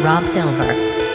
Rob Silver.